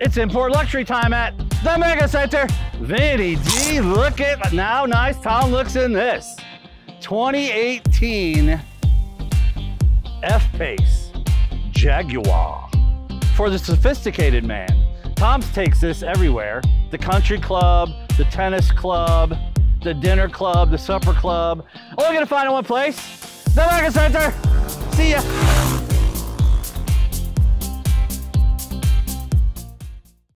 It's import luxury time at the Mega Center. Vinny D, look at now nice Tom looks in this. 2018 F-Pace Jaguar. For the sophisticated man, Tom's takes this everywhere. The country club, the tennis club, the dinner club, the supper club. Only gonna find in one place, the Mega Center. See ya.